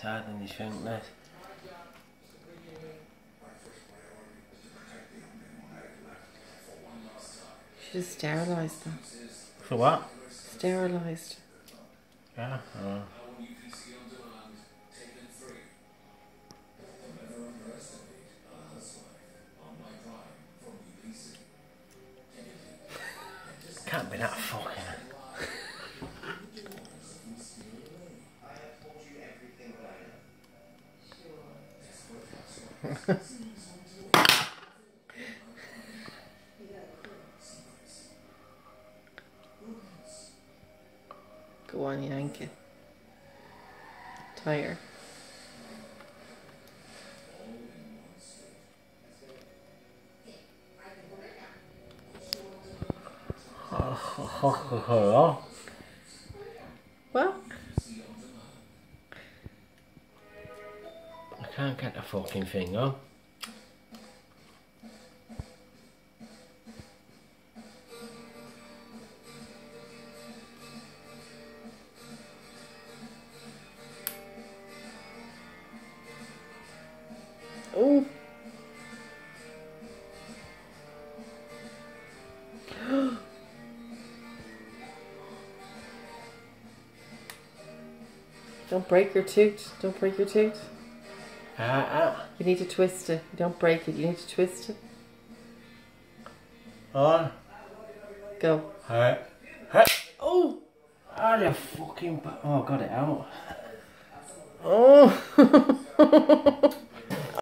hard than you think, mate. Should have sterilised them. For what? Sterilised. Yeah. Oh. Can't be that fucking. Go on, yank. Tire. Oh. can't get the fucking thing oh. Don't break your tooth. Don't break your tooth. Ah. You need to twist it. You don't break it. You need to twist it. On. Go. Hey. Oh. Ah, the fucking. Oh, got it out. Oh.